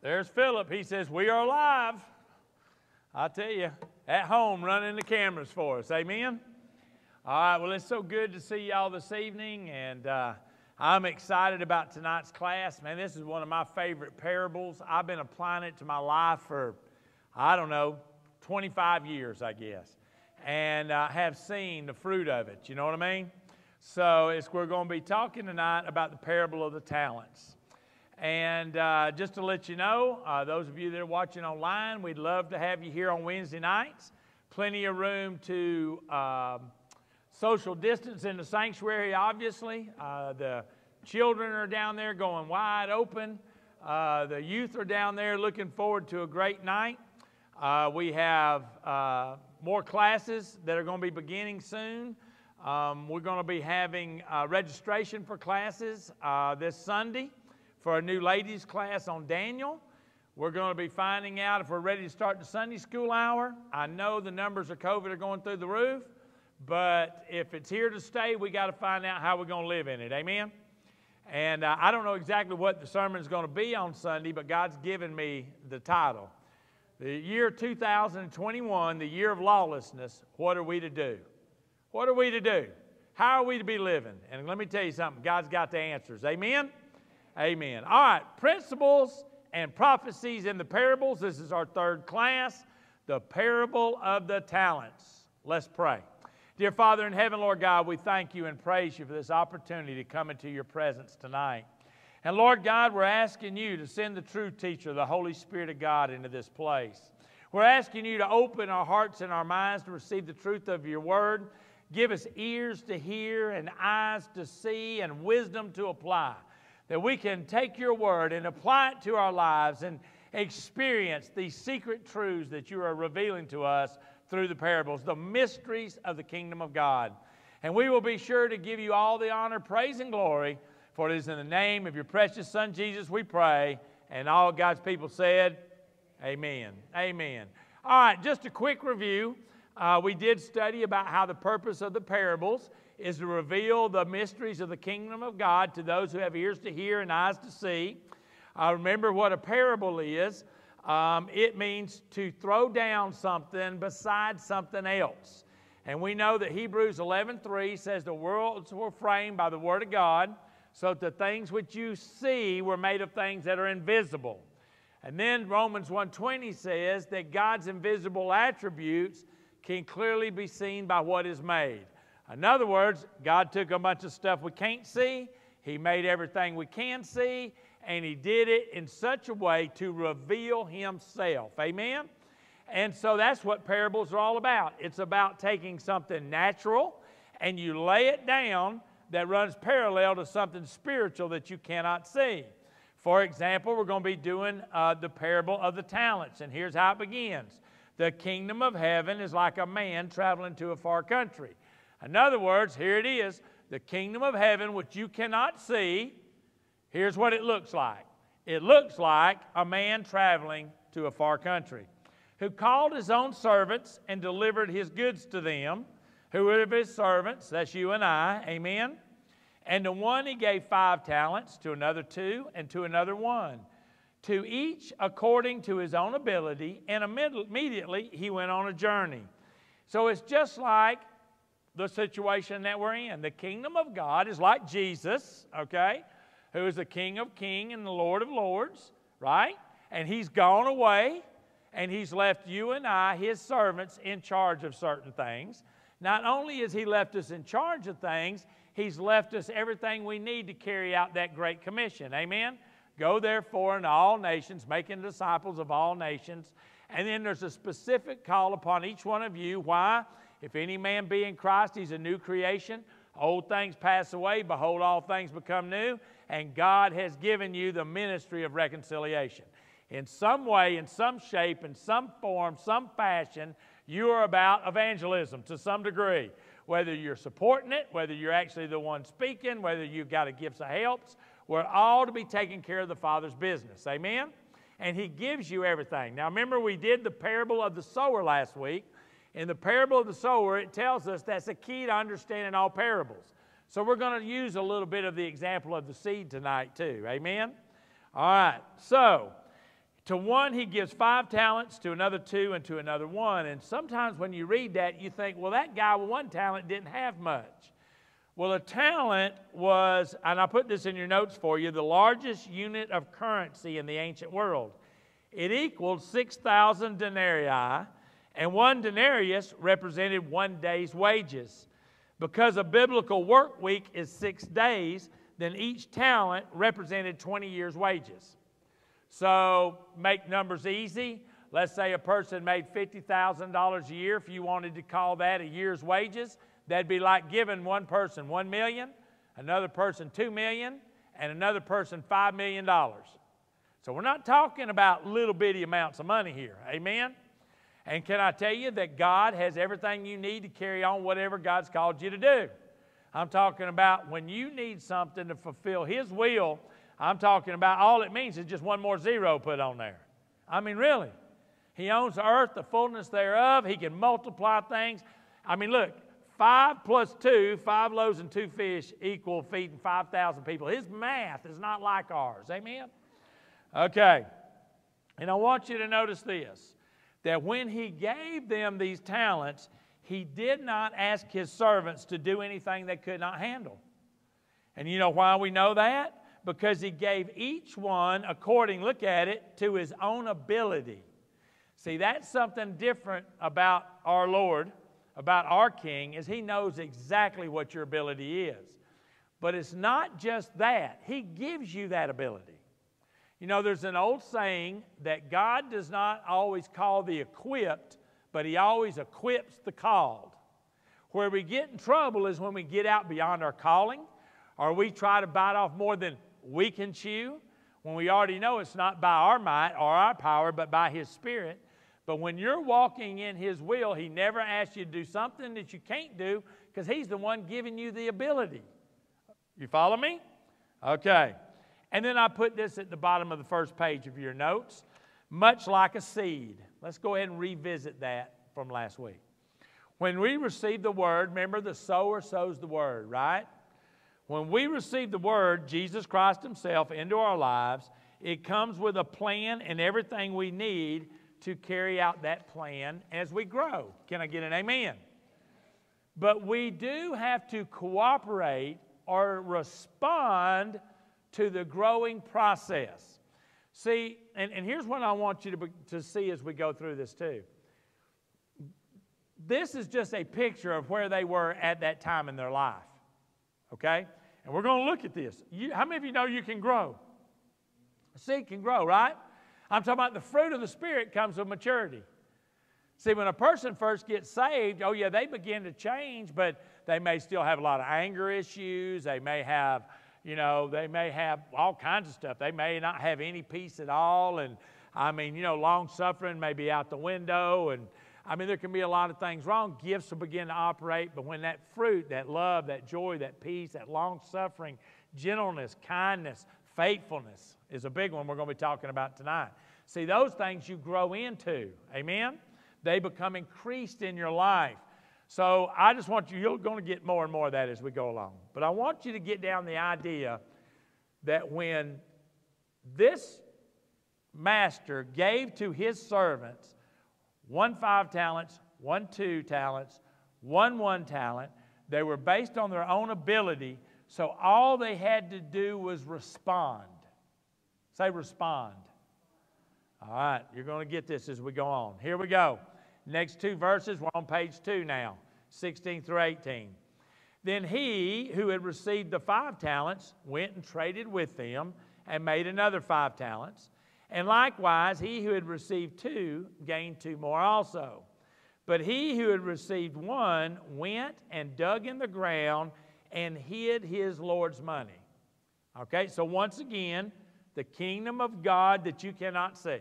There's Philip. He says, We are alive. I tell you, at home running the cameras for us. Amen? All right, well, it's so good to see y'all this evening, and uh, I'm excited about tonight's class. Man, this is one of my favorite parables. I've been applying it to my life for, I don't know, 25 years, I guess, and I uh, have seen the fruit of it. You know what I mean? So it's, we're going to be talking tonight about the parable of the talents. And uh, just to let you know, uh, those of you that are watching online, we'd love to have you here on Wednesday nights. Plenty of room to uh, social distance in the sanctuary, obviously. Uh, the children are down there going wide open. Uh, the youth are down there looking forward to a great night. Uh, we have more classes that are going to be beginning soon. Um, we're going to be having registration for classes this Sunday for a new ladies class on Daniel. We're going to be finding out if we're ready to start the Sunday school hour. I know the numbers of COVID are going through the roof, but if it's here to stay, we got to find out how we're going to live in it. Amen? And uh, I don't know exactly what the sermon is going to be on Sunday, but God's given me the title. The year 2021, the year of lawlessness, what are we to do? What are we to do? How are we to be living? And let me tell you something God's got the answers. Amen? Amen. All right, principles and prophecies in the parables. This is our third class, the parable of the talents. Let's pray. Dear Father in heaven, Lord God, we thank you and praise you for this opportunity to come into your presence tonight. And Lord God, we're asking you to send the true teacher, the Holy Spirit of God, into this place. We're asking you to open our hearts and our minds to receive the truth of your word. Give us ears to hear and eyes to see and wisdom to apply that we can take your word and apply it to our lives and experience these secret truths that you are revealing to us through the parables, the mysteries of the kingdom of God. And we will be sure to give you all the honor, praise, and glory, for it is in the name of your precious Son, Jesus, we pray. And all God's people said, Amen. Amen. All right, just a quick review. Uh, we did study about how the purpose of the parables is to reveal the mysteries of the kingdom of God to those who have ears to hear and eyes to see. Uh, remember what a parable is. Um, it means to throw down something beside something else. And we know that Hebrews 11:3 says the worlds were framed by the word of God, so the things which you see were made of things that are invisible. And then Romans 1:20 says that God's invisible attributes can clearly be seen by what is made. In other words, God took a bunch of stuff we can't see, He made everything we can see, and He did it in such a way to reveal Himself. Amen? And so that's what parables are all about. It's about taking something natural and you lay it down that runs parallel to something spiritual that you cannot see. For example, we're going to be doing uh, the parable of the talents, and here's how it begins The kingdom of heaven is like a man traveling to a far country. In other words, here it is the kingdom of heaven, which you cannot see. Here's what it looks like it looks like a man traveling to a far country who called his own servants and delivered his goods to them. Who were his servants? That's you and I. Amen. And to one he gave five talents, to another two, and to another one. To each according to his own ability, and immediately he went on a journey. So it's just like the situation that we're in. The kingdom of God is like Jesus, okay, who is the King of kings and the Lord of lords, right? And he's gone away and he's left you and I, his servants, in charge of certain things. Not only has he left us in charge of things, he's left us everything we need to carry out that great commission. Amen? Go therefore in all nations, making disciples of all nations. And then there's a specific call upon each one of you. Why? If any man be in Christ, he's a new creation. Old things pass away, behold, all things become new. And God has given you the ministry of reconciliation. In some way, in some shape, in some form, some fashion, you are about evangelism to some degree. Whether you're supporting it, whether you're actually the one speaking, whether you've got a gifts of helps, we're all to be taking care of the Father's business. Amen? And He gives you everything. Now, remember, we did the parable of the sower last week. In the parable of the sower, it tells us that's a key to understanding all parables. So we're going to use a little bit of the example of the seed tonight, too. Amen? All right. So To one, he gives five talents, to another two, and to another one. And sometimes when you read that, you think, well, that guy with one talent didn't have much. Well, a talent was, and I put this in your notes for you, the largest unit of currency in the ancient world. It equaled 6,000 denarii, and one denarius represented one day's wages. Because a biblical work week is six days, then each talent represented 20 years' wages. So make numbers easy. Let's say a person made $50,000 a year. If you wanted to call that a year's wages, that'd be like giving one person 1 million, another person 2 million, and another person 5 million dollars. So we're not talking about little bitty amounts of money here. Amen. And can I tell you that God has everything you need to carry on whatever God's called you to do? I'm talking about when you need something to fulfill His will, I'm talking about all it means is just one more zero put on there. I mean, really. He owns the earth, the fullness thereof. He can multiply things. I mean, look, five plus two, five loaves and two fish equal feeding 5,000 people. His math is not like ours. Amen? Okay. And I want you to notice this that when he gave them these talents, he did not ask his servants to do anything they could not handle. And you know why we know that? because he gave each one according, look at it, to his own ability. See, that's something different about our Lord, about our King, is he knows exactly what your ability is. But it's not just that, he gives you that ability. You know, there's an old saying that God does not always call the equipped, but he always equips the called. Where we get in trouble is when we get out beyond our calling, or we try to bite off more than we can chew when we already know it's not by our might or our power, but by His Spirit. But when you're walking in His will, He never asks you to do something that you can't do because He's the one giving you the ability. You follow me? Okay. And then I put this at the bottom of the first page of your notes much like a seed. Let's go ahead and revisit that from last week. When we receive the word, remember the sower sows the word, right? When we receive the Word, Jesus Christ Himself, into our lives, it comes with a plan and everything we need to carry out that plan as we grow. Can I get an amen? But we do have to cooperate or respond to the growing process. See, and, and here's what I want you to, to see as we go through this too. This is just a picture of where they were at that time in their life. Okay? And we're going to look at this. You, how many of you know you can grow? A seed can grow, right? I'm talking about the fruit of the Spirit comes with maturity. See, when a person first gets saved, oh, yeah, they begin to change, but they may still have a lot of anger issues. They may have, you know, they may have all kinds of stuff. They may not have any peace at all. And I mean, you know, long suffering may be out the window and I mean, there can be a lot of things wrong. Gifts will begin to operate, but when that fruit, that love, that joy, that peace, that long suffering, gentleness, kindness, faithfulness is a big one we're going to be talking about tonight. See, those things you grow into. Amen? They become increased in your life. So I just want you, you're going to get more and more of that as we go along. But I want you to get down the idea that when this master gave to his servants one five talents, one two talents, one one talent. They were based on their own ability, so all they had to do was respond. Say respond. All right, you're going to get this as we go on. Here we go. Next two verses, we're on page two now, 16 through 18. Then he who had received the five talents went and traded with them and made another five talents. And likewise, he who had received two gained two more also. But he who had received one went and dug in the ground and hid his Lord's money. Okay, so once again, the kingdom of God that you cannot see.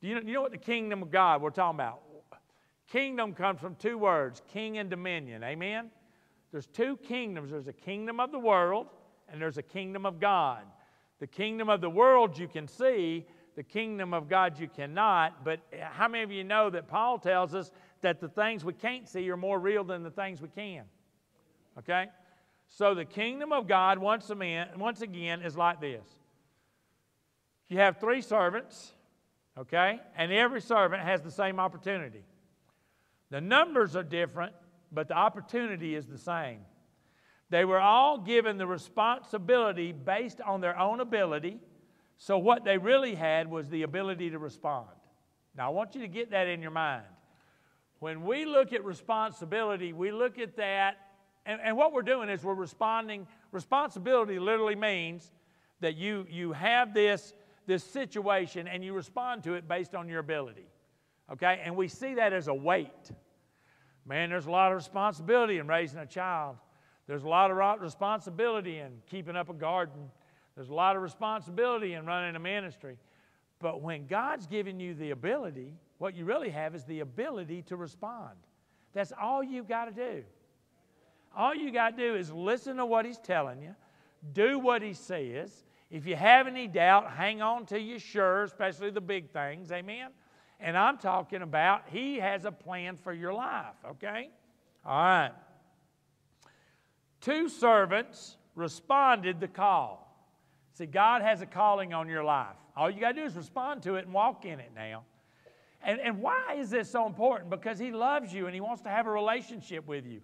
Do you know, you know what the kingdom of God we're talking about? Kingdom comes from two words king and dominion. Amen? There's two kingdoms there's a kingdom of the world and there's a kingdom of God. The kingdom of the world you can see, the kingdom of God you cannot. But how many of you know that Paul tells us that the things we can't see are more real than the things we can? Okay? So the kingdom of God, once again, once again is like this you have three servants, Okay? And every servant has the same opportunity. The numbers are different, but the opportunity is the same. They were all given the responsibility based on their own ability. So, what they really had was the ability to respond. Now, I want you to get that in your mind. When we look at responsibility, we look at that, and, and what we're doing is we're responding. Responsibility literally means that you, you have this, this situation and you respond to it based on your ability. Okay? And we see that as a weight. Man, there's a lot of responsibility in raising a child. There's a lot of responsibility in keeping up a garden. There's a lot of responsibility in running a ministry. But when God's given you the ability, what you really have is the ability to respond. That's all you've got to do. All you got to do is listen to what He's telling you, do what He says. If you have any doubt, hang on till you're sure, especially the big things. Amen? And I'm talking about He has a plan for your life, okay? All right. Two servants responded the call. See, God has a calling on your life. All you got to do is respond to it and walk in it now. And, and why is this so important? Because He loves you and He wants to have a relationship with you.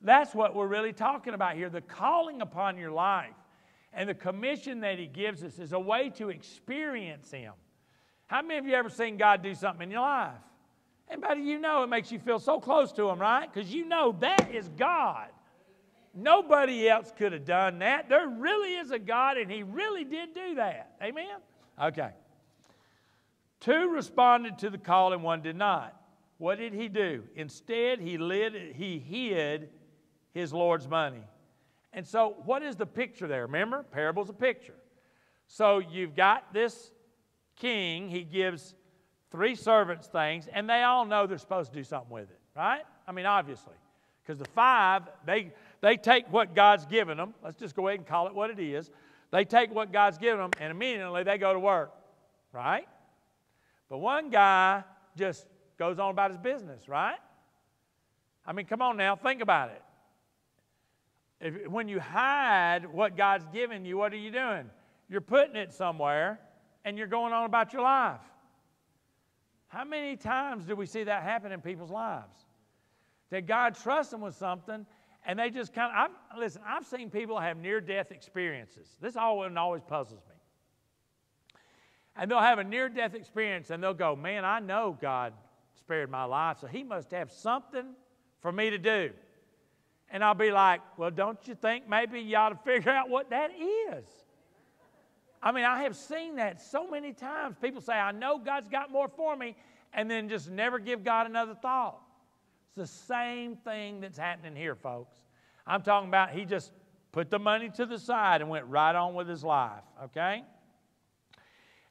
That's what we're really talking about here. The calling upon your life and the commission that He gives us is a way to experience Him. How many of you ever seen God do something in your life? Anybody you know it makes you feel so close to Him, right? Because you know that is God. Nobody else could have done that. There really is a God, and He really did do that. Amen? Okay. Two responded to the call, and one did not. What did he do? Instead, he, he hid his Lord's money. And so, what is the picture there? Remember, parable's a picture. So, you've got this king, he gives three servants things, and they all know they're supposed to do something with it, right? I mean, obviously. Because the five, they, they take what God's given them. Let's just go ahead and call it what it is. They take what God's given them, and immediately they go to work, right? But one guy just goes on about his business, right? I mean, come on now, think about it. If, when you hide what God's given you, what are you doing? You're putting it somewhere and you're going on about your life. How many times do we see that happen in people's lives? That God trusts them with something and they just kind of, I've, listen, I've seen people have near death experiences. This always, always puzzles me. And they'll have a near death experience and they'll go, Man, I know God spared my life, so He must have something for me to do. And I'll be like, Well, don't you think maybe you ought to figure out what that is? I mean, I have seen that so many times. People say, I know God's got more for me, and then just never give God another thought. It's the same thing that's happening here, folks. I'm talking about he just put the money to the side and went right on with his life, okay?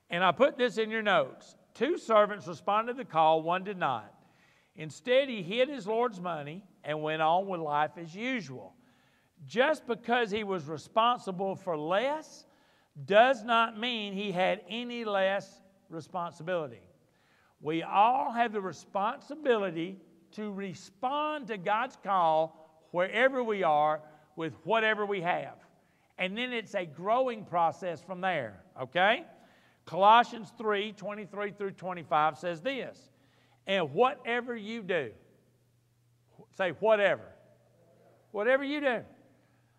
And I put this in your notes. Two servants responded to the call, one did not. Instead, he hid his Lord's money and went on with life as usual. Just because he was responsible for less does not mean he had any less responsibility. We all have the responsibility to respond to God's call wherever we are with whatever we have. And then it's a growing process from there, okay? Colossians 3 23 through 25 says this, and whatever you do, say whatever, whatever you do.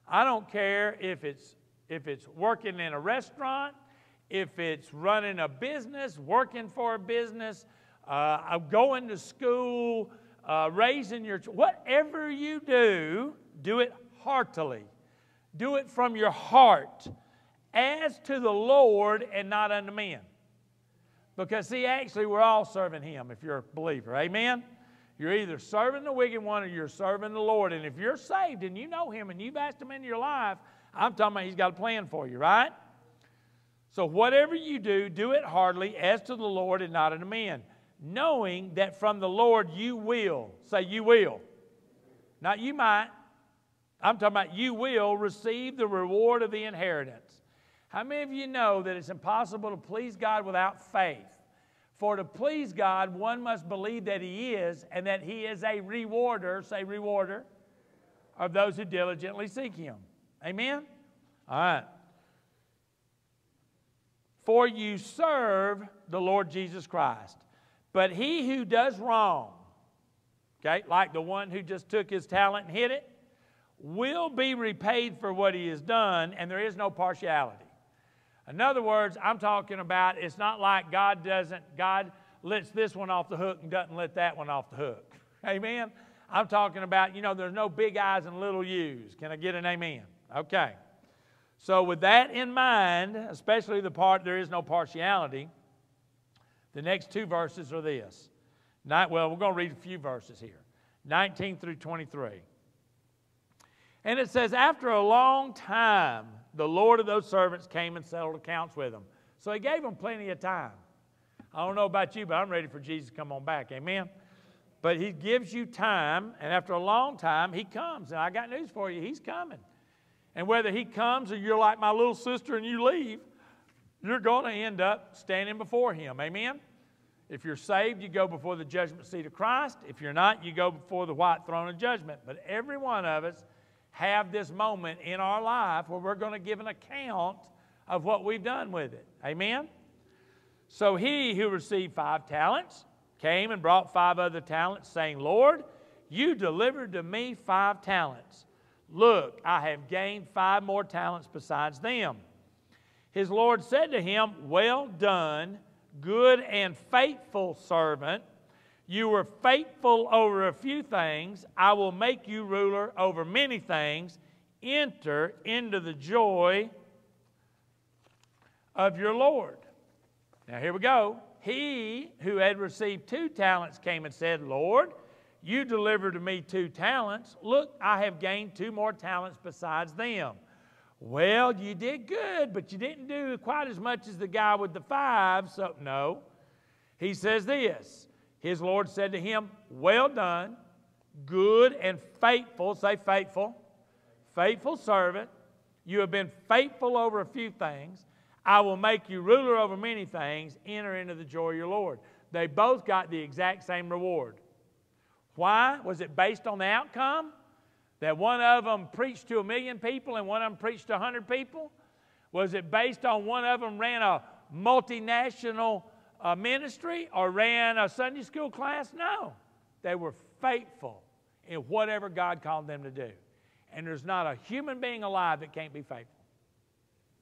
I don't care if it's if it's working in a restaurant, if it's running a business, working for a business, uh, going to school, uh, raising your whatever you do, do it heartily. Do it from your heart as to the Lord and not unto men. Because, see, actually, we're all serving Him if you're a believer. Amen? You're either serving the wicked one or you're serving the Lord. And if you're saved and you know Him and you've asked Him into your life, I'm talking about He's got a plan for you, right? So, whatever you do, do it heartily as to the Lord and not unto men, knowing that from the Lord you will, say, you will, not you might, I'm talking about you will receive the reward of the inheritance. How many of you know that it's impossible to please God without faith? For to please God, one must believe that He is, and that He is a rewarder, say rewarder, of those who diligently seek Him. Amen? All right. for you serve the Lord Jesus Christ. But he who does wrong, okay, like the one who just took his talent and hid it, will be repaid for what he has done, and there is no partiality. In other words, I'm talking about it's not like God doesn't, God lets this one off the hook and doesn't let that one off the hook. Amen? I'm talking about, you know, there's no big I's and little U's. Can I get an amen? Okay. So, with that in mind, especially the part there is no partiality, the next two verses are this. Not, well, we're going to read a few verses here 19 through 23. And it says, After a long time, the Lord of those servants came and settled accounts with them. So he gave them plenty of time. I don't know about you, but I'm ready for Jesus to come on back. Amen. But he gives you time, and after a long time, he comes. And I got news for you, he's coming. And whether he comes or you're like my little sister and you leave, you're going to end up standing before him. Amen? If you're saved, you go before the judgment seat of Christ. If you're not, you go before the white throne of judgment. But every one of us have this moment in our life where we're going to give an account of what we've done with it. Amen? So he who received five talents came and brought five other talents, saying, Lord, you delivered to me five talents. Look, I have gained five more talents besides them. His Lord said to him, Well done, good and faithful servant. You were faithful over a few things. I will make you ruler over many things. Enter into the joy of your Lord. Now, here we go. He who had received two talents came and said, Lord, you delivered to me two talents. Look, I have gained two more talents besides them. Well, you did good, but you didn't do quite as much as the guy with the five. So, no. He says this His Lord said to him, Well done, good and faithful. Say faithful. Faithful servant. You have been faithful over a few things. I will make you ruler over many things. Enter into the joy of your Lord. They both got the exact same reward. Why? Was it based on the outcome? That one of them preached to a million people and one of them preached to a hundred people? Was it based on one of them ran a multinational uh, ministry or ran a Sunday school class? No. They were faithful in whatever God called them to do. And there's not a human being alive that can't be faithful.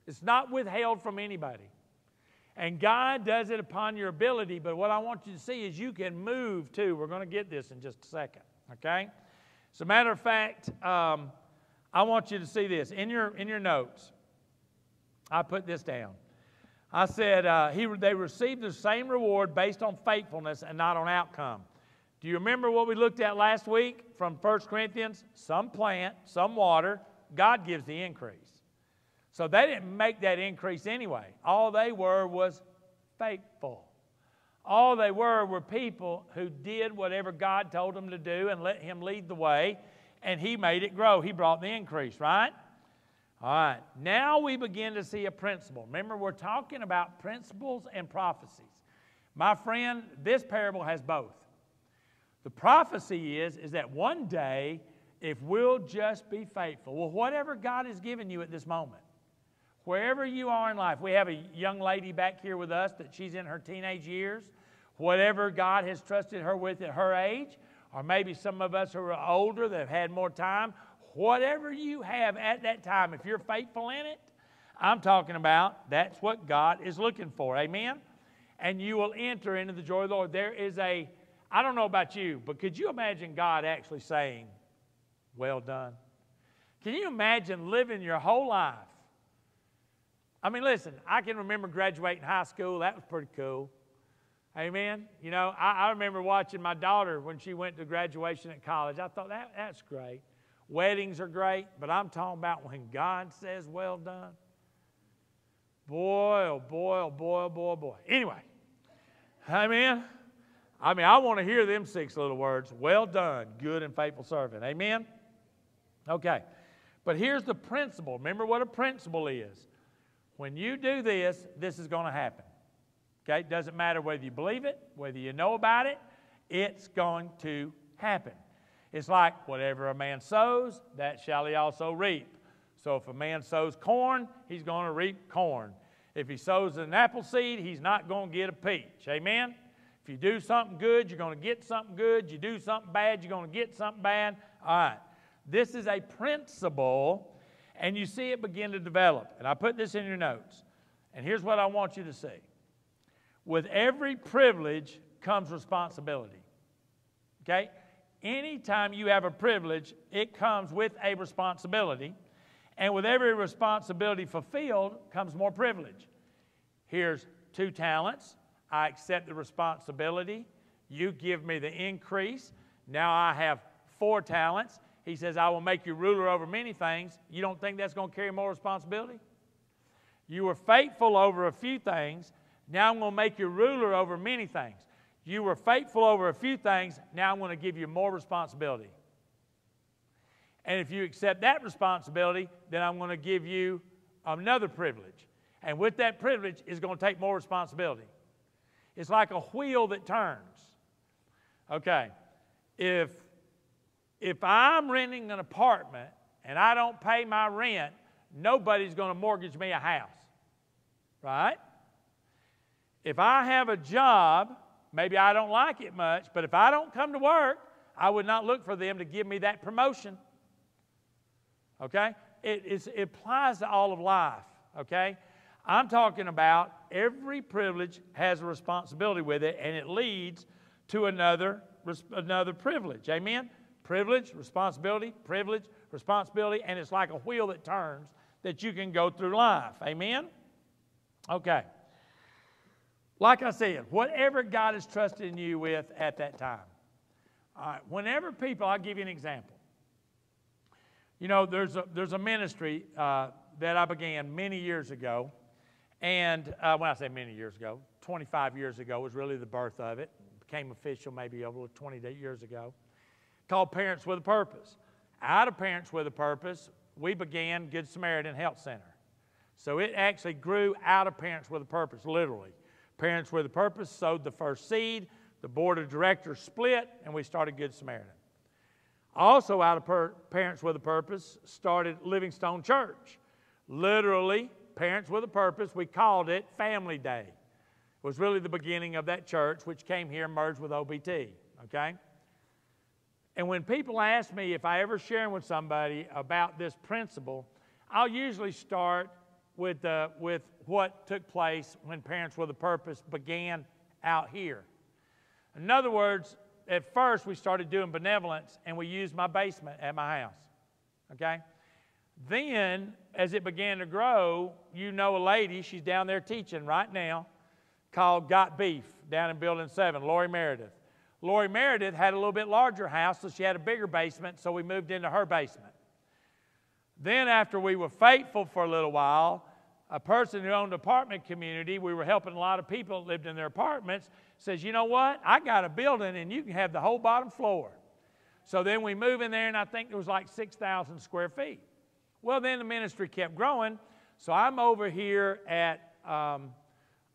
It's not withheld from anybody. And God does it upon your ability, but what I want you to see is you can move too. We're going to get this in just a second, okay? As a matter of fact, um, I want you to see this in your, in your notes. I put this down. I said uh, he, they received the same reward based on faithfulness and not on outcome. Do you remember what we looked at last week from 1 Corinthians? Some plant, some water, God gives the increase. So they didn't make that increase anyway. All they were was faithful. All they were were people who did whatever God told them to do and let Him lead the way, and He made it grow. He brought the increase, right? All right, now we begin to see a principle. Remember, we're talking about principles and prophecies. My friend, this parable has both. The prophecy is, is that one day, if we'll just be faithful, well, whatever God has given you at this moment, Wherever you are in life, we have a young lady back here with us that she's in her teenage years. Whatever God has trusted her with at her age, or maybe some of us who are older that have had more time, whatever you have at that time, if you're faithful in it, I'm talking about that's what God is looking for. Amen? And you will enter into the joy of the Lord. There is a, I don't know about you, but could you imagine God actually saying, Well done? Can you imagine living your whole life I mean, listen, I can remember graduating high school. That was pretty cool. Amen. You know, I, I, remember watching my daughter when she went to graduation at college. I thought that that's great. Weddings are great, but I'm talking about when God says well done. Boy, oh boy, oh boy, oh boy, oh boy. Anyway, amen. I mean, I want to hear them six little words. Well done, good and faithful servant. Amen. Okay. But here's the principle. Remember what a principle is. When you do this, this is going to happen. Okay? It doesn't matter whether you believe it, whether you know about it, it's going to happen. It's like whatever a man sows, that shall he also reap. So if a man sows corn, he's going to reap corn. If he sows an apple seed, he's not going to get a peach. Amen? If you do something good, you're going to get something good. You do something bad, you're going to get something bad. All right. This is a principle, and you see it begin to develop. And I put this in your notes. And here's what I want you to see with every privilege comes responsibility. Okay? Anytime you have a privilege, it comes with a responsibility. And with every responsibility fulfilled comes more privilege. Here's two talents. I accept the responsibility. You give me the increase. Now I have four talents. He says, I will make you ruler over many things. You don't think that's going to carry more responsibility? You were faithful over a few things. Now I'm going to make you ruler over many things. You were faithful over a few things. Now I'm going to give you more responsibility. And if you accept that responsibility, then I'm going to give you another privilege. And with that privilege is going to take more responsibility. It's like a wheel that turns. Okay. If if I'm renting an apartment and I don't pay my rent, nobody's going to mortgage me a house. Right? If I have a job, maybe I don't like it much, but if I don't come to work, I would not look for them to give me that promotion. Okay? It, it applies to all of life. Okay? I'm talking about every privilege has a responsibility with it, and it leads to another, another privilege. Amen? Privilege, responsibility, privilege, responsibility, and it's like a wheel that turns that you can go through life. Amen? Okay. Like I said, whatever God is trusting you with at that time. Whenever people, I'll give you an example. You know, there's a, there's a ministry uh, that I began many years ago. And uh, when I say many years ago, 25 years ago was really the birth of it. it became official maybe over 28 years ago. Called Parents with a Purpose. Out of Parents with a Purpose, we began Good Samaritan Health Center. So it actually grew out of Parents with a Purpose, literally. Parents with a Purpose sowed the first seed, the board of directors split, and we started Good Samaritan. Also, out of per- Parents with a Purpose, started Living Stone Church. Literally, Parents with a Purpose, we called it Family Day. It was really the beginning of that church, which came here and merged with OBT. Okay? And when people ask me if I ever share with somebody about this principle, I'll usually start with, uh, with what took place when Parents with a Purpose began out here. In other words, at first we started doing benevolence and we used my basement at my house. Okay? Then, as it began to grow, you know a lady, she's down there teaching right now, called Got Beef down in Building 7, Lori Meredith. Lori Meredith had a little bit larger house, so she had a bigger basement, so we moved into her basement. Then, after we were faithful for a little while, a person who owned an apartment community, we were helping a lot of people that lived in their apartments, says, You know what? I got a building and you can have the whole bottom floor. So then we move in there, and I think it was like 6,000 square feet. Well, then the ministry kept growing. So I'm over here at um,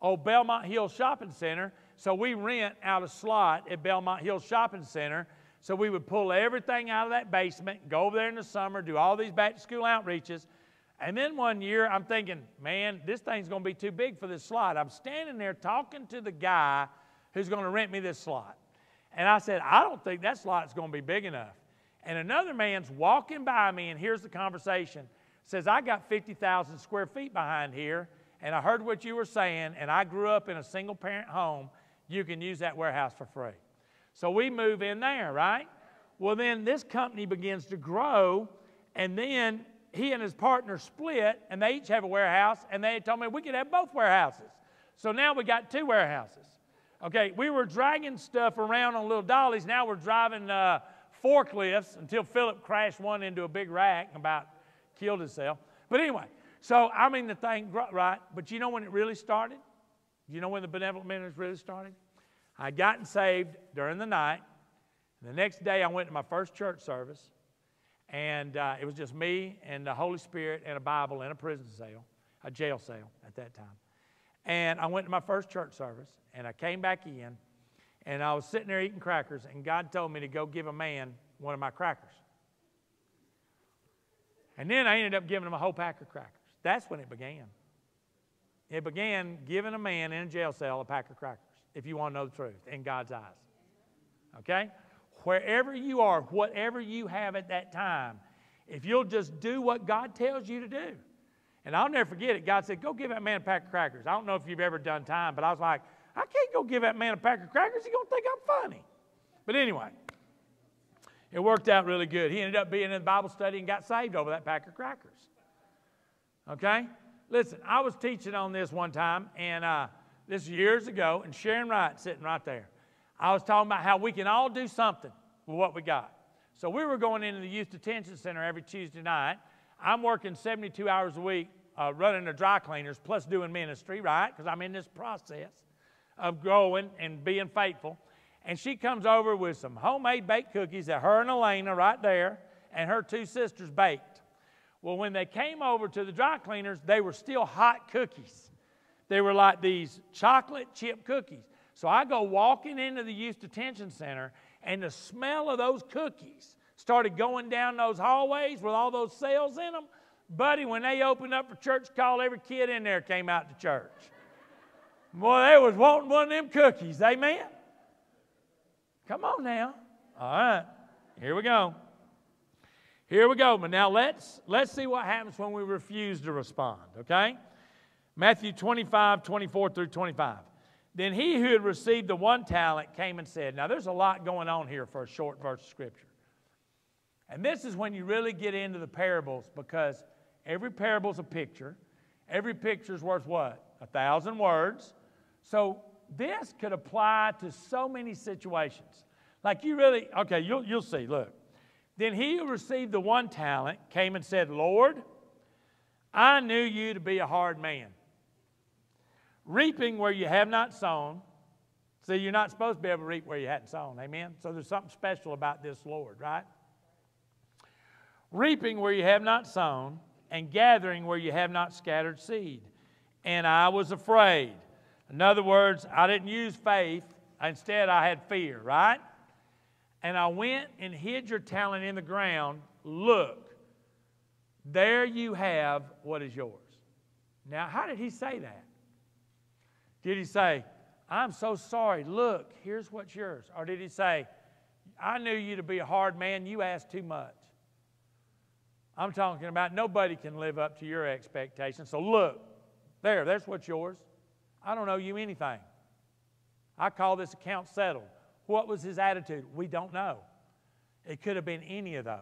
old Belmont Hill Shopping Center. So we rent out a slot at Belmont Hill Shopping Center. So we would pull everything out of that basement, go over there in the summer, do all these back to school outreaches. And then one year, I'm thinking, man, this thing's going to be too big for this slot. I'm standing there talking to the guy who's going to rent me this slot. And I said, I don't think that slot's going to be big enough. And another man's walking by me, and here's the conversation. Says, I got 50,000 square feet behind here, and I heard what you were saying, and I grew up in a single parent home. You can use that warehouse for free. So we move in there, right? Well, then this company begins to grow, and then he and his partner split, and they each have a warehouse, and they told me we could have both warehouses. So now we got two warehouses. Okay, we were dragging stuff around on little dollies. Now we're driving uh, forklifts until Philip crashed one into a big rack and about killed himself. But anyway, so I mean the thing, right? But you know when it really started? You know when the benevolent ministry really started? I gotten saved during the night. The next day I went to my first church service. And uh, it was just me and the Holy Spirit and a Bible in a prison cell, a jail cell at that time. And I went to my first church service and I came back in and I was sitting there eating crackers and God told me to go give a man one of my crackers. And then I ended up giving him a whole pack of crackers. That's when it began. It began giving a man in a jail cell a pack of crackers, if you want to know the truth, in God's eyes. Okay? Wherever you are, whatever you have at that time, if you'll just do what God tells you to do. And I'll never forget it. God said, Go give that man a pack of crackers. I don't know if you've ever done time, but I was like, I can't go give that man a pack of crackers. He's going to think I'm funny. But anyway, it worked out really good. He ended up being in Bible study and got saved over that pack of crackers. Okay? Listen, I was teaching on this one time, and uh, this is years ago, and Sharon Wright sitting right there. I was talking about how we can all do something with what we got. So we were going into the youth detention center every Tuesday night. I'm working 72 hours a week uh, running the dry cleaners plus doing ministry, right? Because I'm in this process of growing and being faithful. And she comes over with some homemade baked cookies that her and Elena right there and her two sisters baked. Well, when they came over to the dry cleaners, they were still hot cookies. They were like these chocolate chip cookies. So I go walking into the youth detention center, and the smell of those cookies started going down those hallways with all those cells in them. Buddy, when they opened up for church call, every kid in there came out to church. Boy, they was wanting one of them cookies. Amen? Come on now. All right. Here we go. Here we go. But now let's let's see what happens when we refuse to respond, okay? Matthew 25, 24 through 25. Then he who had received the one talent came and said, Now there's a lot going on here for a short verse of scripture. And this is when you really get into the parables because every parable is a picture. Every picture is worth what? A thousand words. So this could apply to so many situations. Like you really, okay, you'll, you'll see. Look. Then he who received the one talent came and said, Lord, I knew you to be a hard man, reaping where you have not sown. See, you're not supposed to be able to reap where you hadn't sown. Amen? So there's something special about this Lord, right? reaping where you have not sown, and gathering where you have not scattered seed. And I was afraid. In other words, I didn't use faith, instead, I had fear, right? And I went and hid your talent in the ground. Look, there you have what is yours. Now, how did he say that? Did he say, I'm so sorry, look, here's what's yours? Or did he say, I knew you to be a hard man, you asked too much? I'm talking about nobody can live up to your expectations. So look, there, there's what's yours. I don't owe you anything. I call this account settled. What was his attitude? We don't know. It could have been any of those.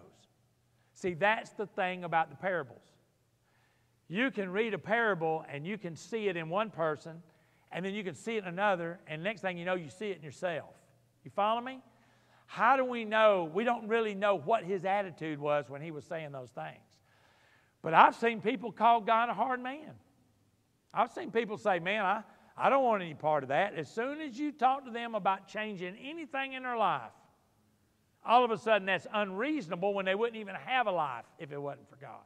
See, that's the thing about the parables. You can read a parable and you can see it in one person, and then you can see it in another, and next thing you know, you see it in yourself. You follow me? How do we know? We don't really know what his attitude was when he was saying those things. But I've seen people call God a hard man. I've seen people say, Man, I, I don't want any part of that. As soon as you talk to them about changing anything in their life, all of a sudden that's unreasonable when they wouldn't even have a life if it wasn't for God.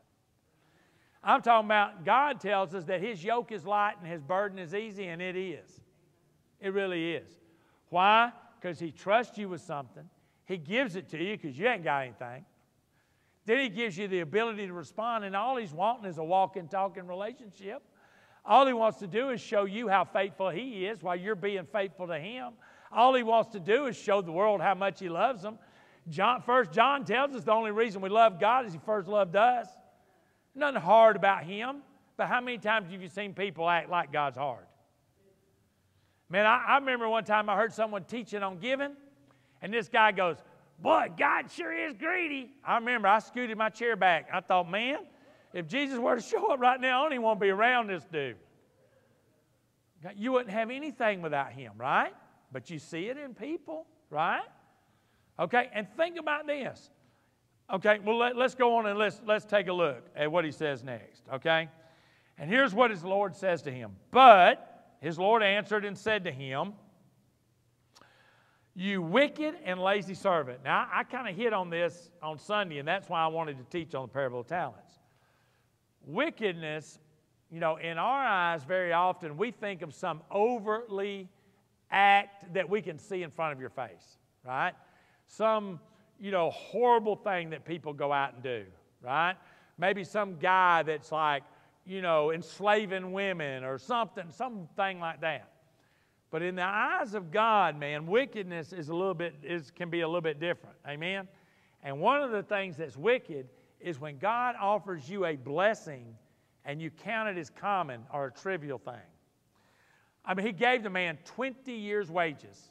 I'm talking about God tells us that His yoke is light and His burden is easy, and it is. It really is. Why? Because He trusts you with something. He gives it to you because you ain't got anything. Then He gives you the ability to respond, and all He's wanting is a walking, talking relationship. All He wants to do is show you how faithful He is while you're being faithful to Him. All He wants to do is show the world how much He loves them. John, First John tells us the only reason we love God is He first loved us. Nothing hard about Him, but how many times have you seen people act like God's hard? Man, I, I remember one time I heard someone teaching on giving. And this guy goes, Boy, God sure is greedy. I remember I scooted my chair back. I thought, man, if Jesus were to show up right now, I don't even want to be around this dude. You wouldn't have anything without him, right? But you see it in people, right? Okay, and think about this. Okay, well, let, us go on and let's, let's take a look at what he says next, okay? And here's what his Lord says to him. But his Lord answered and said to him, you wicked and lazy servant. Now, I, I kind of hit on this on Sunday, and that's why I wanted to teach on the parable of talents. Wickedness, you know, in our eyes, very often we think of some overtly act that we can see in front of your face, right? Some, you know, horrible thing that people go out and do, right? Maybe some guy that's like, you know, enslaving women or something, something like that. But in the eyes of God, man, wickedness is a little bit is can be a little bit different. Amen. And one of the things that's wicked is when God offers you a blessing and you count it as common or a trivial thing. I mean, he gave the man 20 years' wages.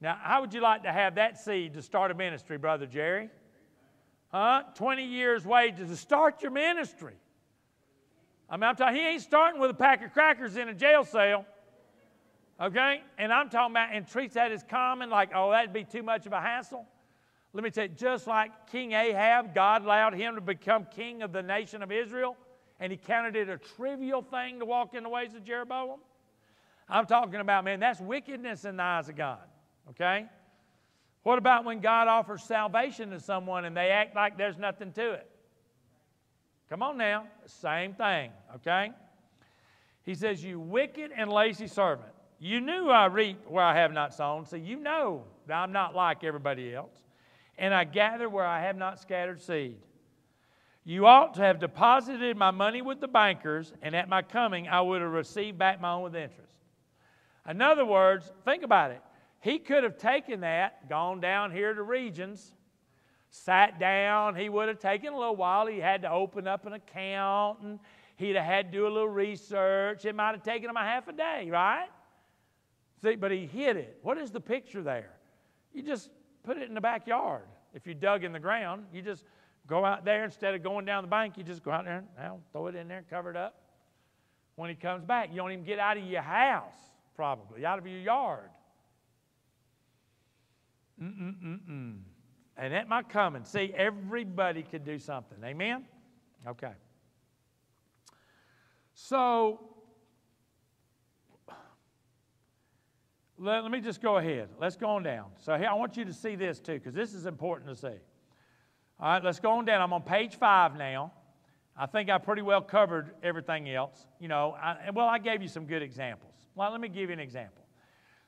Now, how would you like to have that seed to start a ministry, Brother Jerry? Huh? 20 years' wages to start your ministry. I mean, I'm talking, he ain't starting with a pack of crackers in a jail cell. Okay? And I'm talking about, and treats that as common, like, oh, that'd be too much of a hassle. Let me tell you, just like King Ahab, God allowed him to become king of the nation of Israel, and he counted it a trivial thing to walk in the ways of Jeroboam. I'm talking about, man, that's wickedness in the eyes of God. Okay? What about when God offers salvation to someone and they act like there's nothing to it? Come on now, same thing, okay? He says, You wicked and lazy servant. You knew I reap where I have not sown, so you know that I'm not like everybody else. And I gather where I have not scattered seed. You ought to have deposited my money with the bankers, and at my coming I would have received back my own with interest. In other words, think about it. He could have taken that, gone down here to Regions, sat down. He would have taken a little while. He had to open up an account and he'd have had to do a little research. It might have taken him a half a day, right? See, but he hid it. What is the picture there? You just put it in the backyard. If you dug in the ground, you just go out there instead of going down the bank, you just go out there and now, throw it in there, and cover it up. When he comes back, you don't even get out of your house, probably, out of your yard. Mm-mm-mm-mm. And at my coming, see, everybody could do something. Amen? Okay. So, let, let me just go ahead. Let's go on down. So, here, I want you to see this too, because this is important to see. All right, let's go on down. I'm on page five now. I think I pretty well covered everything else. You know, I, well, I gave you some good examples. Well, let me give you an example.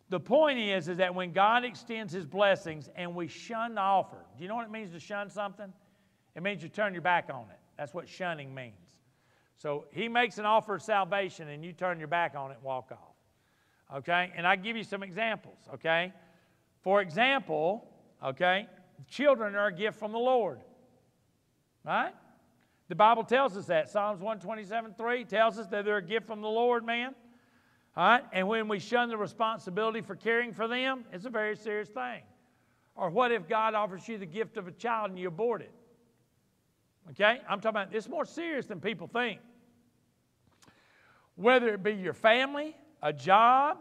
The point is, is that when God extends his blessings and we shun the offer, do you know what it means to shun something? It means you turn your back on it. That's what shunning means. So he makes an offer of salvation and you turn your back on it and walk off. Okay? And I give you some examples, okay? For example, okay, children are a gift from the Lord. Right? The Bible tells us that. Psalms 127 3 tells us that they're a gift from the Lord, man. All right? And when we shun the responsibility for caring for them, it's a very serious thing. Or what if God offers you the gift of a child and you abort it? Okay? I'm talking about it's more serious than people think. Whether it be your family, a job,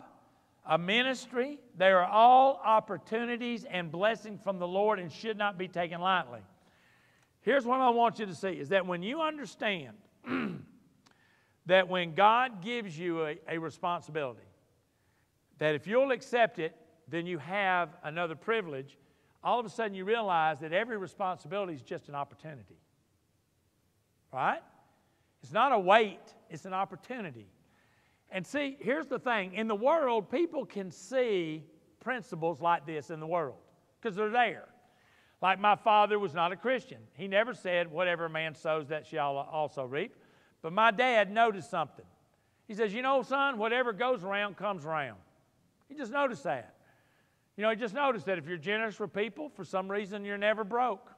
a ministry, they are all opportunities and blessings from the Lord and should not be taken lightly. Here's what I want you to see is that when you understand that when God gives you a, a responsibility, that if you'll accept it, then you have another privilege. All of a sudden, you realize that every responsibility is just an opportunity. Right? It's not a weight, it's an opportunity. And see, here's the thing in the world, people can see principles like this in the world because they're there. Like my father was not a Christian. He never said, Whatever a man sows, that shall also reap. But my dad noticed something. He says, You know, son, whatever goes around comes around. He just noticed that. You know, he just noticed that if you're generous with people, for some reason you're never broke.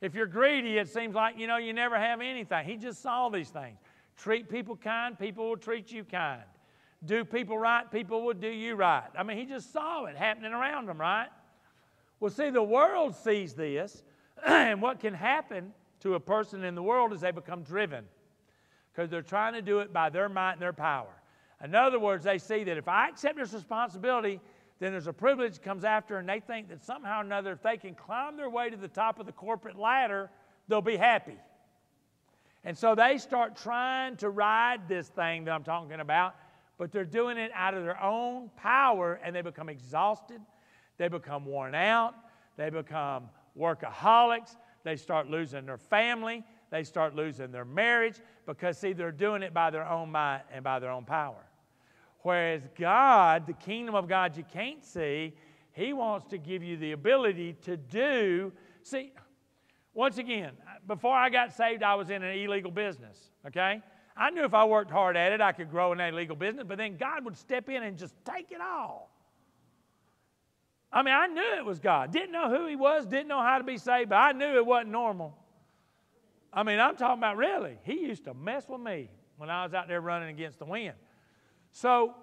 If you're greedy, it seems like, you know, you never have anything. He just saw these things. Treat people kind, people will treat you kind. Do people right, people will do you right. I mean, he just saw it happening around him, right? Well, see, the world sees this, and what can happen to a person in the world is they become driven because they're trying to do it by their might and their power. In other words, they see that if I accept this responsibility, then there's a privilege that comes after, and they think that somehow or another, if they can climb their way to the top of the corporate ladder, they'll be happy. And so they start trying to ride this thing that I'm talking about, but they're doing it out of their own power, and they become exhausted, they become worn out, they become workaholics, they start losing their family, they start losing their marriage because, see, they're doing it by their own might and by their own power. Whereas God, the kingdom of God you can't see, He wants to give you the ability to do. See, Once again, before I got saved, I was in an illegal business, okay? I knew if I worked hard at it, I could grow in that illegal business, but then God would step in and just take it all. I mean, I knew it was God. Didn't know who He was, didn't know how to be saved, but I knew it wasn't normal. I mean, I'm talking about really. He used to mess with me when I was out there running against the wind. So,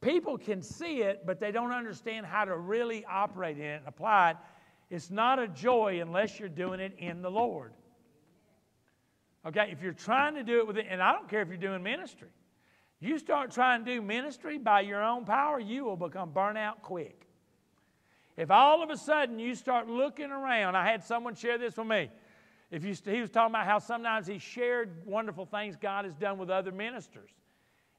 people can see it, but they don't understand how to really operate in it and apply it. It's not a joy unless you're doing it in the Lord. Okay, if you're trying to do it with it, and I don't care if you're doing ministry, you start trying to do ministry by your own power, you will become burnt out quick. If all of a sudden you start looking around, I had someone share this with me. If you, he was talking about how sometimes he shared wonderful things God has done with other ministers,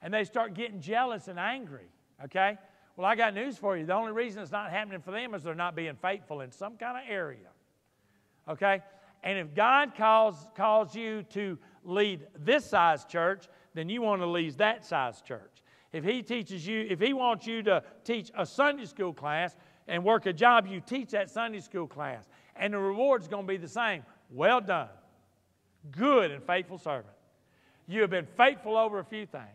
and they start getting jealous and angry. Okay? Well, I got news for you. The only reason it's not happening for them is they're not being faithful in some kind of area. Okay? And if God calls, calls you to lead this size church, then you want to lead that size church. If He teaches you, if He wants you to teach a Sunday school class and work a job, you teach that Sunday school class. And the reward's going to be the same. Well done, good and faithful servant. You have been faithful over a few things.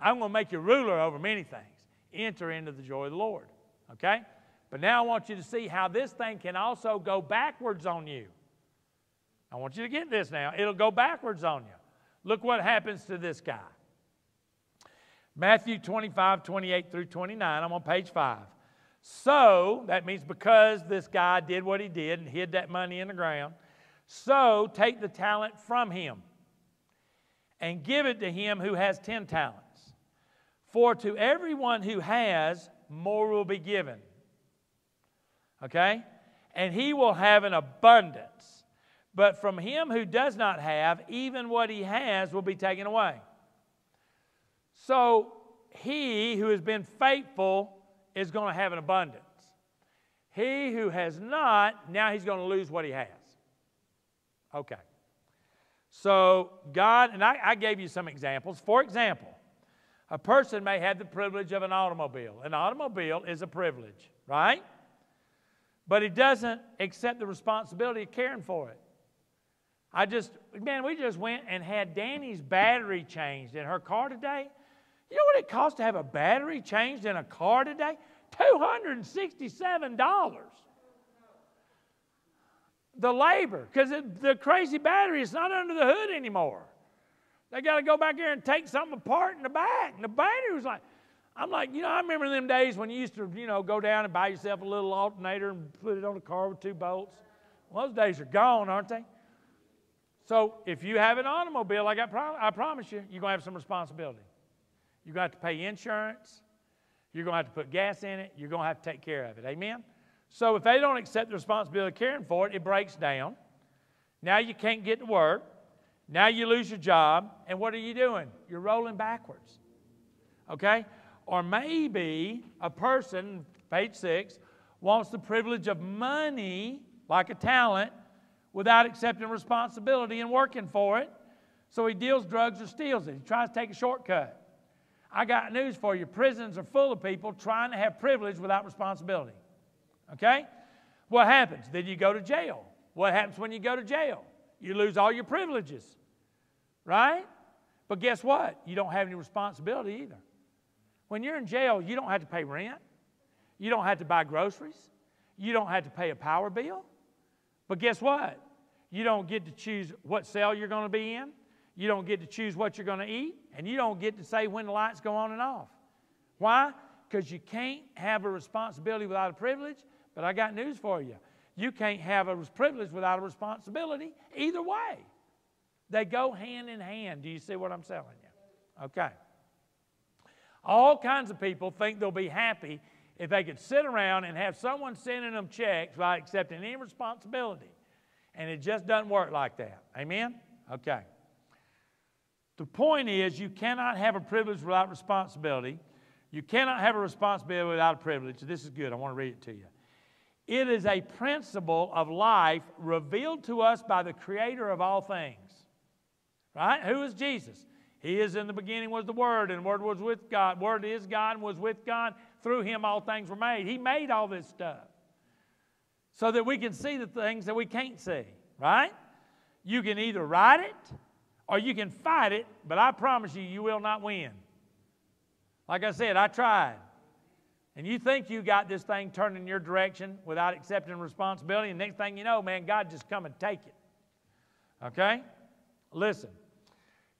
I'm going to make you ruler over many things enter into the joy of the Lord. Okay? But now I want you to see how this thing can also go backwards on you. I want you to get this now. It'll go backwards on you. Look what happens to this guy. Matthew 25, 28 through 29. I'm on page 5. So, that means because this guy did what he did and hid that money in the ground, so take the talent from him and give it to him who has 10 talents. For to everyone who has, more will be given. Okay? And he will have an abundance. But from him who does not have, even what he has will be taken away. So he who has been faithful is going to have an abundance. He who has not, now he's going to lose what he has. Okay. So God, and I, I gave you some examples. For example, a person may have the privilege of an automobile. An automobile is a privilege, right? But he doesn't accept the responsibility of caring for it. I just, man, we just went and had Danny's battery changed in her car today. You know what it costs to have a battery changed in a car today? $267. The labor, because the crazy battery is not under the hood anymore. They got to go back there and take something apart in the back. And the battery was like, I'm like, you know, I remember them days when you used to, you know, go down and buy yourself a little alternator and put it on a car with two bolts. Well, those days are gone, aren't they? So if you have an automobile, I, prom- I promise you, you're going to have some responsibility. You're going to have to pay insurance. You're going to have to put gas in it. You're going to have to take care of it. Amen? So if they don't accept the responsibility of caring for it, it breaks down. Now you can't get to work. Now you lose your job, and what are you doing? You're rolling backwards. Okay? Or maybe a person, page six, wants the privilege of money, like a talent, without accepting responsibility and working for it. So he deals drugs or steals it. He tries to take a shortcut. I got news for you. Prisons are full of people trying to have privilege without responsibility. Okay? What happens? Then you go to jail. What happens when you go to jail? You lose all your privileges right? But guess what? You don't have any responsibility either. When you're in jail, you don't have to pay rent, you don't have to buy groceries, you don't have to pay a power bill. But guess what? You don't get to choose what cell you're going to be in. You don't get to choose what you're going to eat. And you don't get to say when the lights go on and off. Why? Because you can't have a responsibility without a privilege. But I got news for you. You can't have a privilege without a responsibility either way. They go hand in hand. Do you see what I'm telling you? Okay. All kinds of people think they'll be happy if they could sit around and have someone sending them checks without accepting any responsibility. And it just doesn't work like that. Amen? Okay. The point is, you cannot have a privilege without responsibility. You cannot have a responsibility without a privilege. This is good. I want to read it to you. It is a principle of life revealed to us by the Creator of all things. Right? Who is Jesus? He is in the beginning was the Word, and the Word was with God. Word is God and was with God. Through him all things were made. He made all this stuff. so that we can see the things that we can't see, right? You can either ride it or you can fight it, but I promise you, you will not win. Like I said, I tried. And you think you got this thing turned in your direction without accepting responsibility, and next thing you know, man, God just come and take it. Okay? Listen,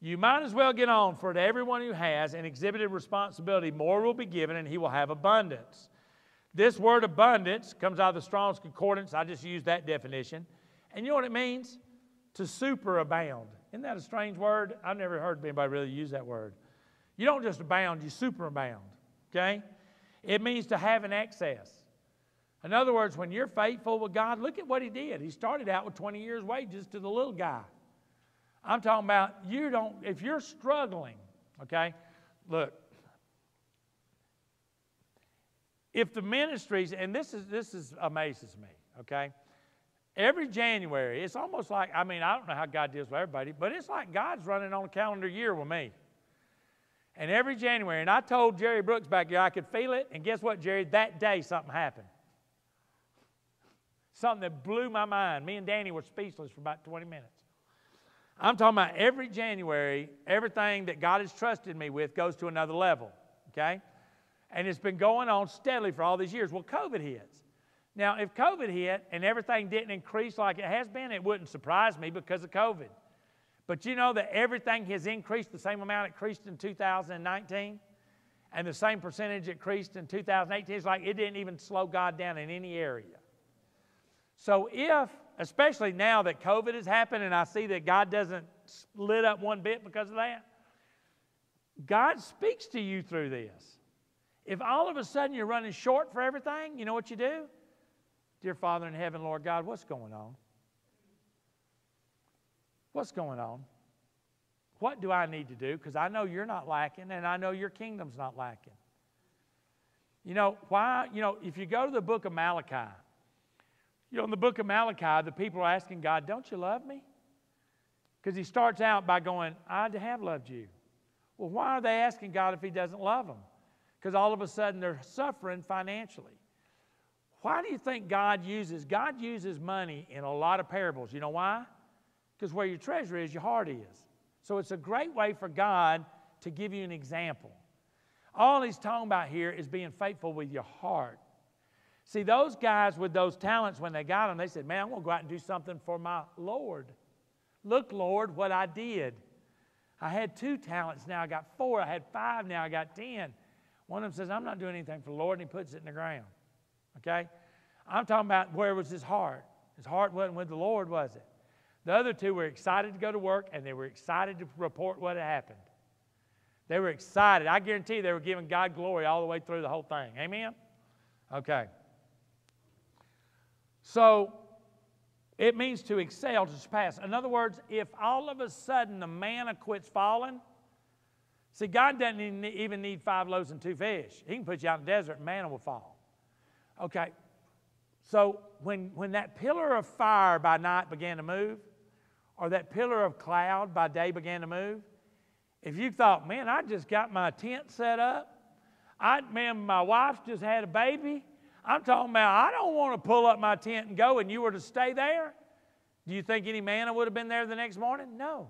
you might as well get on, for to everyone who has and exhibited responsibility, more will be given, and he will have abundance. This word abundance comes out of the Strong's Concordance. I just used that definition. And you know what it means? To superabound. Isn't that a strange word? I've never heard anybody really use that word. You don't just abound, you superabound. Okay? It means to have an excess. In other words, when you're faithful with God, look at what he did. He started out with 20 years' wages to the little guy. I'm talking about you don't, if you're struggling, okay, look, if the ministries, and this is this is amazes me, okay? Every January, it's almost like, I mean, I don't know how God deals with everybody, but it's like God's running on a calendar year with me. And every January, and I told Jerry Brooks back here I could feel it, and guess what, Jerry? That day something happened. Something that blew my mind. Me and Danny were speechless for about 20 minutes. I'm talking about every January, everything that God has trusted me with goes to another level, okay? And it's been going on steadily for all these years. Well, COVID hits. Now, if COVID hit and everything didn't increase like it has been, it wouldn't surprise me because of COVID. But you know that everything has increased the same amount it increased in 2019 and the same percentage it increased in 2018. It's like it didn't even slow God down in any area. So, if, especially now that COVID has happened and I see that God doesn't lit up one bit because of that, God speaks to you through this. If all of a sudden you're running short for everything, you know what you do? Dear Father in heaven, Lord God, what's going on? What's going on? What do I need to do? Because I know you're not lacking and I know your kingdom's not lacking. You know, why? You know, if you go to the book of Malachi, you know, in the book of Malachi, the people are asking God, Don't you love me? Because he starts out by going, I have loved you. Well, why are they asking God if he doesn't love them? because all of a sudden they're suffering financially. Why do you think God uses? God uses money in a lot of parables. You know why? Because where your treasure is, your heart is. So it's a great way for God to give you an example. All he's talking about here is being faithful with your heart. See, those guys with those talents, when they got them, they said, Man, I'm going to go out and do something for my Lord. Look, Lord, what I did. I had two talents, now I got four. I had five, now I got ten. One of them says, I'm not doing anything for the Lord, and he puts it in the ground. Okay? I'm talking about where was his heart. His heart wasn't with the Lord, was it? The other two were excited to go to work, and they were excited to report what had happened. They were excited. I guarantee they were giving God glory all the way through the whole thing. Amen? Okay. So, it means to excel, to surpass. In other words, if all of a sudden the manna quits falling, See, God doesn't even need five loaves and two fish. He can put you out in the desert and manna will fall. Okay, so when, when that pillar of fire by night began to move, or that pillar of cloud by day began to move, if you thought, man, I just got my tent set up, I, man, my wife just had a baby, I'm talking about I don't want to pull up my tent and go, and you were to stay there, do you think any manna would have been there the next morning? No.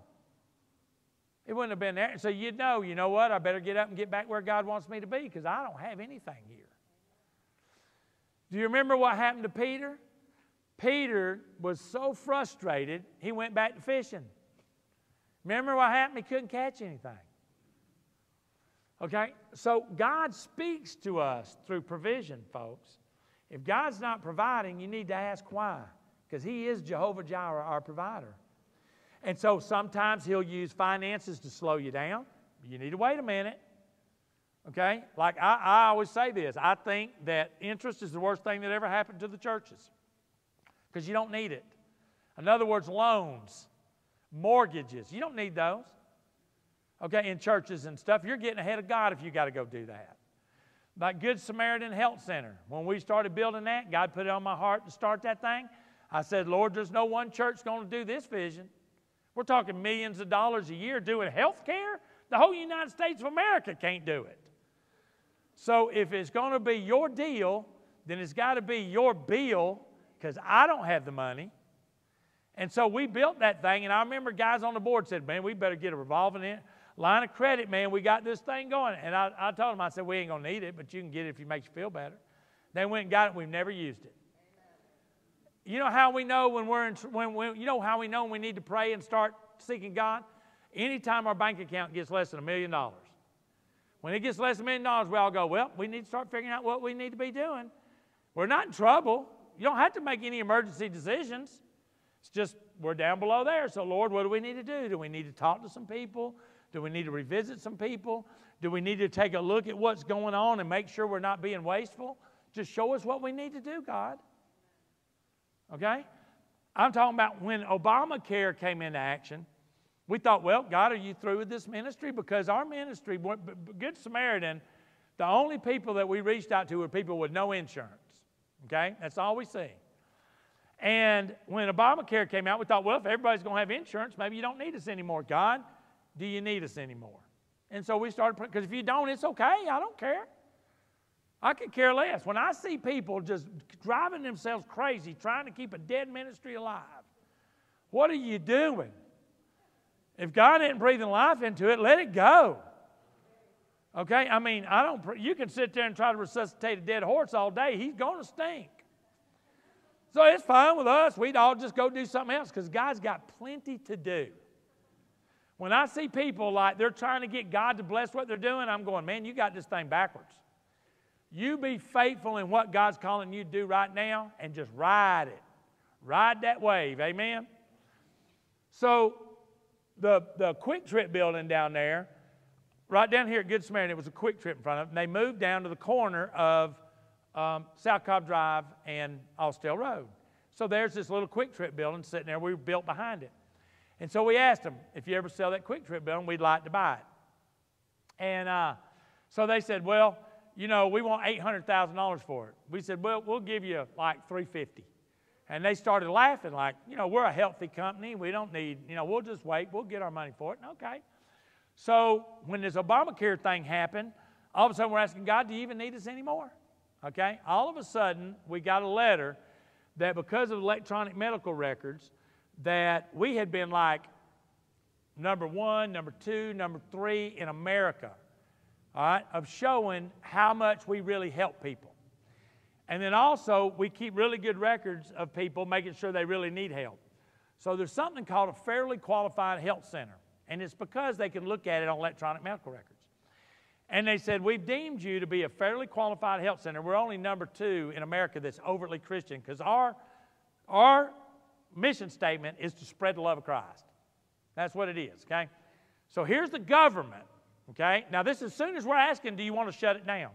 It wouldn't have been there. So you'd know, you know what? I better get up and get back where God wants me to be because I don't have anything here. Do you remember what happened to Peter? Peter was so frustrated, he went back to fishing. Remember what happened? He couldn't catch anything. Okay? So God speaks to us through provision, folks. If God's not providing, you need to ask why. Because He is Jehovah Jireh, our provider. And so sometimes he'll use finances to slow you down. You need to wait a minute. Okay? Like I, I always say this I think that interest is the worst thing that ever happened to the churches because you don't need it. In other words, loans, mortgages, you don't need those. Okay, in churches and stuff, you're getting ahead of God if you got to go do that. Like Good Samaritan Health Center, when we started building that, God put it on my heart to start that thing. I said, Lord, there's no one church going to do this vision. We're talking millions of dollars a year doing health care. The whole United States of America can't do it. So if it's going to be your deal, then it's got to be your bill because I don't have the money. And so we built that thing, and I remember guys on the board said, Man, we better get a revolving line of credit, man. We got this thing going. And I, I told them, I said, We ain't going to need it, but you can get it if it makes you feel better. They went and got it. We've never used it. You know how we know when we're in, when, when you know how we know we need to pray and start seeking God? Anytime our bank account gets less than a million dollars. When it gets less than a million dollars, we all go, well, we need to start figuring out what we need to be doing. We're not in trouble. You don't have to make any emergency decisions. It's just we're down below there. So, Lord, what do we need to do? Do we need to talk to some people? Do we need to revisit some people? Do we need to take a look at what's going on and make sure we're not being wasteful? Just show us what we need to do, God. Okay? I'm talking about when Obamacare came into action, we thought, well, God, are you through with this ministry? Because our ministry, Good Samaritan, the only people that we reached out to were people with no insurance. Okay? That's all we see. And when Obamacare came out, we thought, well, if everybody's going to have insurance, maybe you don't need us anymore. God, do you need us anymore? And so we started, because if you don't, it's okay. I don't care. I could care less. When I see people just driving themselves crazy trying to keep a dead ministry alive, what are you doing? If God isn't breathing life into it, let it go. Okay? I mean, I don't, you can sit there and try to resuscitate a dead horse all day, he's going to stink. So it's fine with us. We'd all just go do something else because God's got plenty to do. When I see people like they're trying to get God to bless what they're doing, I'm going, man, you got this thing backwards. You be faithful in what God's calling you to do right now and just ride it. Ride that wave. Amen? So, the, the QuikTrip building down there, right down here at Good Samaritan, it was a QuikTrip in front of them. They moved down to the corner of um, South Cobb Drive and Austell Road. So there's this little QuikTrip building sitting there. We were built behind it. And so we asked them, if you ever sell that QuikTrip building, we'd like to buy it. And uh, so they said, well, you know, we want $800,000 for it. We said, well, we'll give you like 350. And they started laughing like, you know, we're a healthy company. We don't need, you know, we'll just wait. We'll get our money for it. Okay. So when this Obamacare thing happened, all of a sudden we're asking God, do you even need us anymore? Okay. All of a sudden we got a letter that because of electronic medical records, that we had been like number one, number two, number three in America all right, of showing how much we really help people. And then also, we keep really good records of people making sure they really need help. So there's something called a federally qualified health center, and it's because they can look at it on electronic medical records. And they said, We've deemed you to be a federally qualified health center. We're only number two in America that's overtly Christian because our, our mission statement is to spread the love of Christ. That's what it is, okay? So here's the government Okay? Now, this is as soon as we're asking, do you want to shut it down?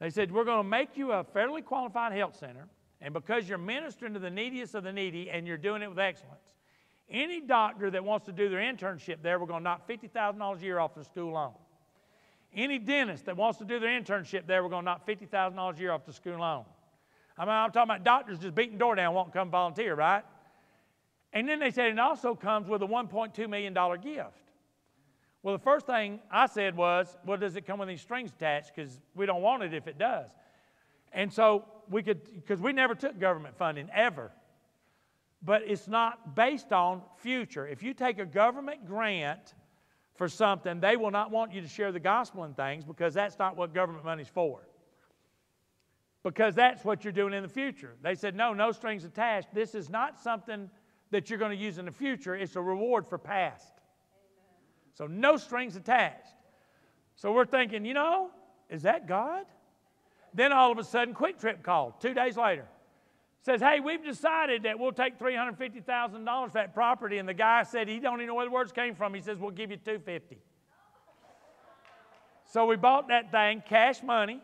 They said, we're going to make you a federally qualified health center, and because you're ministering to the neediest of the needy and you're doing it with excellence, any doctor that wants to do their internship there, we're going to knock $50,000 a year off the school loan. Any dentist that wants to do their internship there, we're going to knock $50,000 a year off the school loan. I mean, I'm talking about doctors just beating door down, won't come volunteer, right? And then they said it also comes with a $1.2 million gift. Well, the first thing I said was, well, does it come with any strings attached? Because we don't want it if it does. And so we could, because we never took government funding ever. But it's not based on future. If you take a government grant for something, they will not want you to share the gospel and things because that's not what government money's for. Because that's what you're doing in the future. They said, no, no strings attached. This is not something that you're going to use in the future, it's a reward for past. So no strings attached. So we're thinking, you know, is that God? Then all of a sudden, QuikTrip called two days later. Says, hey, we've decided that we'll take $350,000 for that property. And the guy said he don't even know where the words came from. He says, we'll give you 250 So we bought that thing, cash money.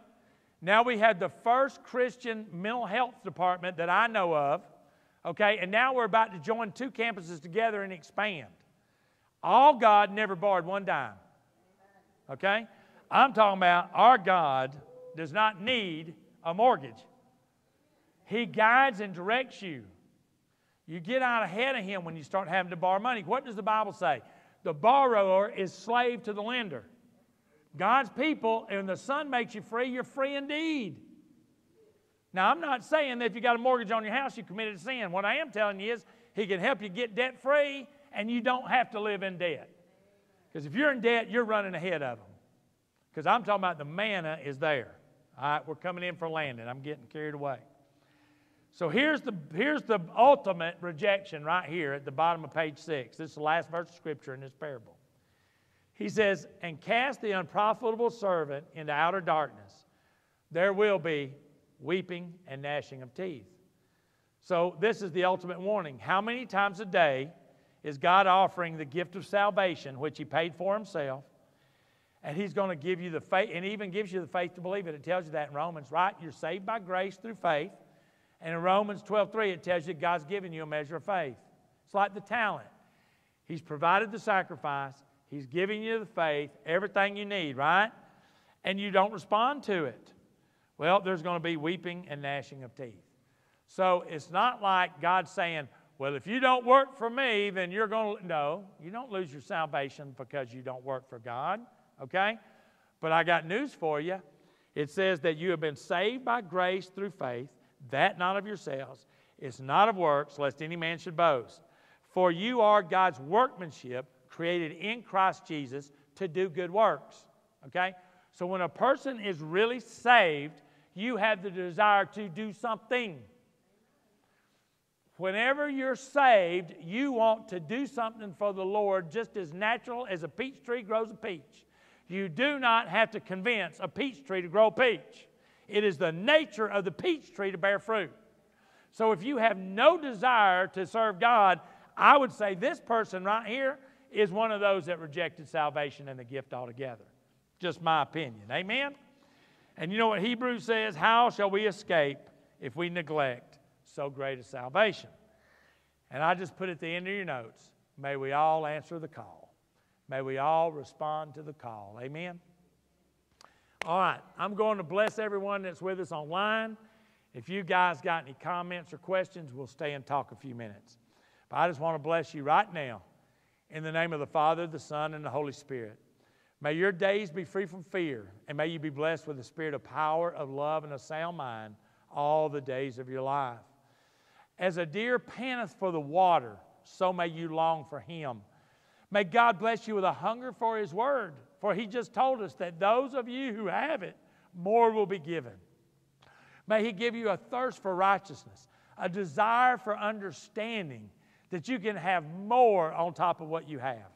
Now we had the first Christian mental health department that I know of. Okay, and now we're about to join two campuses together and expand. All God never borrowed one dime. Okay? I'm talking about our God does not need a mortgage. He guides and directs you. You get out ahead of Him when you start having to borrow money. What does the Bible say? The borrower is slave to the lender. God's people, and the Son makes you free, you're free indeed. Now, I'm not saying that if you got a mortgage on your house, you committed a sin. What I am telling you is He can help you get debt free and you don't have to live in debt. Because if you're in debt, you're running ahead of them. Because I'm talking about the manna is there. All right, we're coming in for landing. I'm getting carried away. So here's the, here's the ultimate rejection right here at the bottom of page six. This is the last verse of scripture in this parable. He says, And cast the unprofitable servant into outer darkness. There will be weeping and gnashing of teeth. So, this is the ultimate warning. How many times a day is God offering the gift of salvation, which He paid for Himself? And He's going to give you the faith, and He even gives you the faith to believe it. It tells you that in Romans, right? You're saved by grace through faith. And in Romans 12 3, it tells you God's given you a measure of faith. It's like the talent. He's provided the sacrifice, He's giving you the faith, everything you need, right? And you don't respond to it. Well, there's going to be weeping and gnashing of teeth. So it's not like God saying, well, if you don't work for me, then you're going to. No, you don't lose your salvation because you don't work for God, okay? But I got news for you. It says that you have been saved by grace through faith, that not of yourselves. It's not of works, lest any man should boast. For you are God's workmanship, created in Christ Jesus to do good works, okay? So when a person is really saved, you have the desire to do something. Whenever you're saved, you want to do something for the Lord just as natural as a peach tree grows a peach. You do not have to convince a peach tree to grow a peach. It is the nature of the peach tree to bear fruit. So if you have no desire to serve God, I would say this person right here is one of those that rejected salvation and the gift altogether. Just my opinion. Amen? And you know what Hebrews says? How shall we escape if we neglect so great a salvation? And I just put at the end of your notes may we all answer the call. May we all respond to the call. Amen? All right, I'm going to bless everyone that's with us online. If you guys got any comments or questions, we'll stay and talk a few minutes. But I just want to bless you right now in the name of the Father, the Son, and the Holy Spirit. May your days be free from fear, and may you be blessed with the spirit of power, of love, and a sound mind all the days of your life. As a deer panteth for the water, so may you long for him. May God bless you with a hunger for his word, for he just told us that those of you who have it, more will be given. May he give you a thirst for righteousness, a desire for understanding, that you can have more on top of what you have.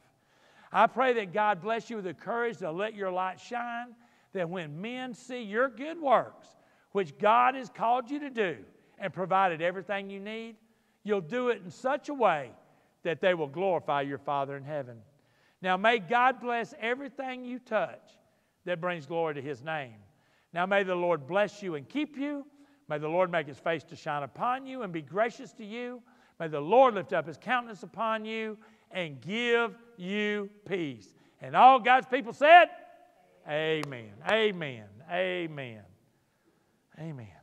I pray that God bless you with the courage to let your light shine, that when men see your good works, which God has called you to do and provided everything you need, you'll do it in such a way that they will glorify your Father in heaven. Now, may God bless everything you touch that brings glory to His name. Now, may the Lord bless you and keep you. May the Lord make His face to shine upon you and be gracious to you. May the Lord lift up His countenance upon you and give you peace. And all God's people said, Amen. Amen. Amen. Amen.